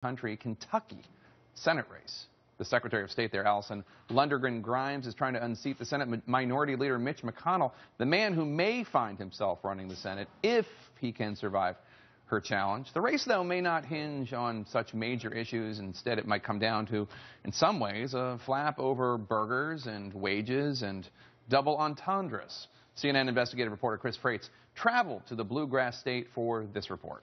country Kentucky Senate race. The Secretary of State there, Allison Lundergan Grimes, is trying to unseat the Senate Minority Leader Mitch McConnell, the man who may find himself running the Senate if he can survive her challenge. The race, though, may not hinge on such major issues. Instead, it might come down to, in some ways, a flap over burgers and wages and double entendres. CNN investigative reporter Chris Frates traveled to the bluegrass state for this report.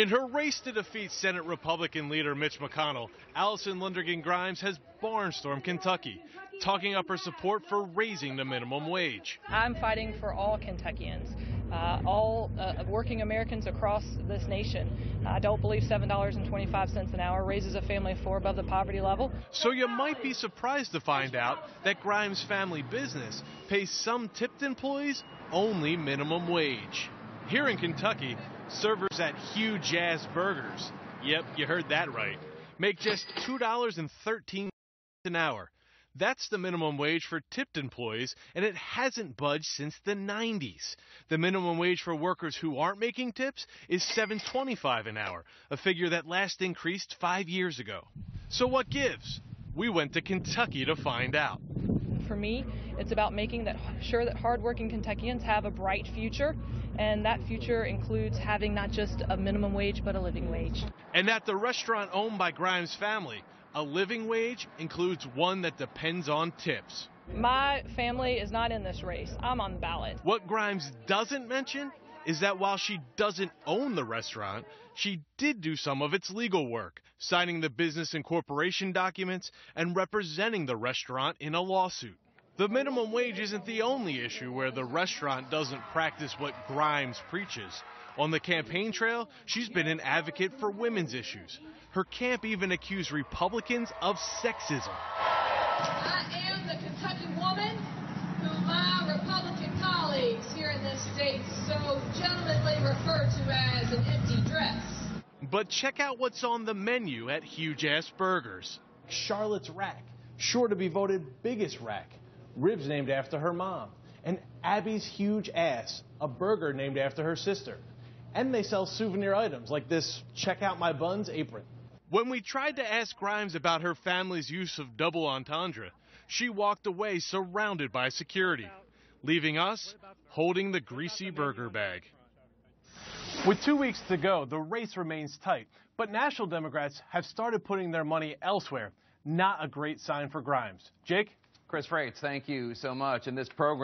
In her race to defeat Senate Republican leader Mitch McConnell, Allison Lundergan Grimes has barnstormed Kentucky, talking up her support for raising the minimum wage. I'm fighting for all Kentuckians. Uh, all uh, working Americans across this nation. I don't believe $7.25 an hour raises a family of four above the poverty level. So you might be surprised to find out that Grimes' family business pays some tipped employees only minimum wage. Here in Kentucky, servers at Hugh Jass Burgers, yep, you heard that right, make just $2.13 an hour. That's the minimum wage for tipped employees, and it hasn't budged since the 90s. The minimum wage for workers who aren't making tips is $7.25 an hour, a figure that last increased five years ago. So what gives? We went to Kentucky to find out. For me, it's about making that sure that hardworking Kentuckians have a bright future, and that future includes having not just a minimum wage but a living wage. And at the restaurant owned by Grimes' family, a living wage includes one that depends on tips. My family is not in this race. I'm on the ballot. What Grimes doesn't mention is that while she doesn't own the restaurant, she did do some of its legal work, signing the business and corporation documents and representing the restaurant in a lawsuit. The minimum wage isn't the only issue where the restaurant doesn't practice what Grimes preaches. On the campaign trail, she's been an advocate for women's issues. Her camp even accused Republicans of sexism. I am the Kentucky woman who my Republican colleagues here in this state so gentlemanly refer to as an empty dress. But check out what's on the menu at Hugh Jass Burgers. Charlotte's Rack, sure to be voted biggest rack. Ribs named after her mom. And Abby's Huge Ass, a burger named after her sister. And they sell souvenir items like this Check Out My Buns apron. When we tried to ask Grimes about her family's use of double entendre, she walked away surrounded by security, leaving us holding the greasy burger bag. With two weeks to go, the race remains tight, but national Democrats have started putting their money elsewhere. Not a great sign for Grimes. Jake? Chris Frates, thank you so much. In this program,